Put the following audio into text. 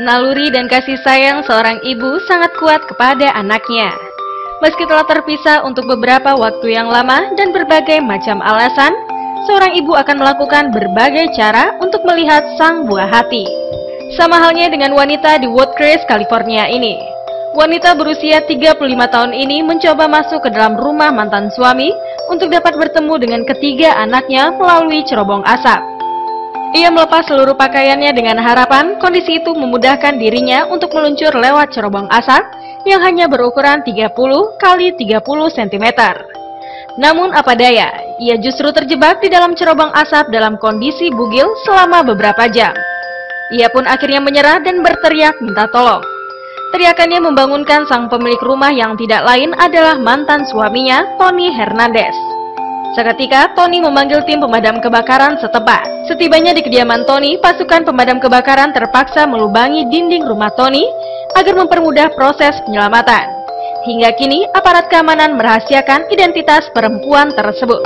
Naluri dan kasih sayang seorang ibu sangat kuat kepada anaknya. Meski telah terpisah untuk beberapa waktu yang lama dan berbagai macam alasan, seorang ibu akan melakukan berbagai cara untuk melihat sang buah hati. Sama halnya dengan wanita di Woodcrest, California ini. Wanita berusia 35 tahun ini mencoba masuk ke dalam rumah mantan suami untuk dapat bertemu dengan ketiga anaknya melalui cerobong asap. Ia melepas seluruh pakaiannya dengan harapan kondisi itu memudahkan dirinya untuk meluncur lewat cerobong asap yang hanya berukuran 30 kali 30 cm. Namun apa daya, ia justru terjebak di dalam cerobong asap dalam kondisi bugil selama beberapa jam. Ia pun akhirnya menyerah dan berteriak minta tolong. Teriakannya membangunkan sang pemilik rumah yang tidak lain adalah mantan suaminya, Tony Hernandez. Seketika, Tony memanggil tim pemadam kebakaran setempat. Setibanya di kediaman Tony, pasukan pemadam kebakaran terpaksa melubangi dinding rumah Tony agar mempermudah proses penyelamatan. Hingga kini, aparat keamanan merahasiakan identitas perempuan tersebut.